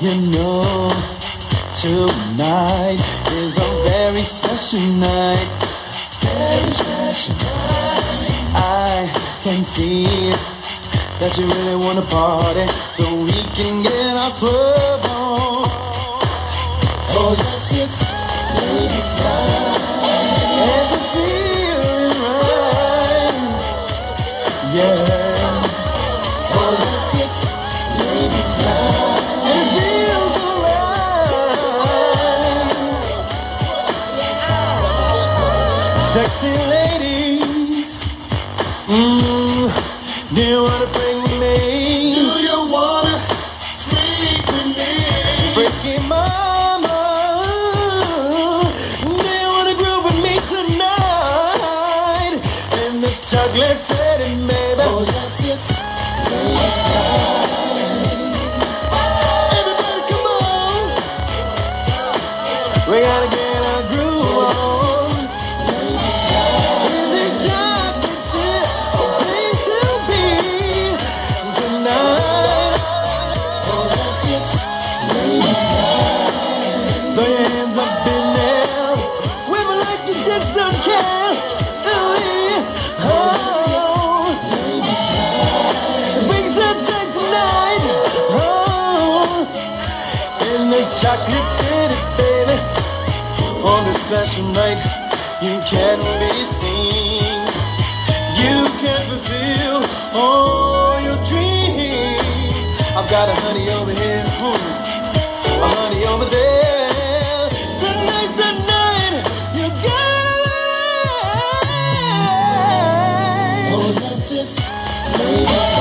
you know tonight is a very special night. Very special night. I can see that you really wanna party, so we can get our swerve on. Oh yes, yes, ladies night. And the feeling right. Yeah. Do you wanna bring me? Do you wanna freak with me? Freaky mama, do you wanna groove with me tonight? In this chocolate city, baby. Oh yes, yes, yes. We gotta get pocket city, baby. On this special night, you can be seen. You can fulfill all your dreams. I've got a honey over here, a honey over there. Tonight's the night you get away. Oh, yes. Oh, yes.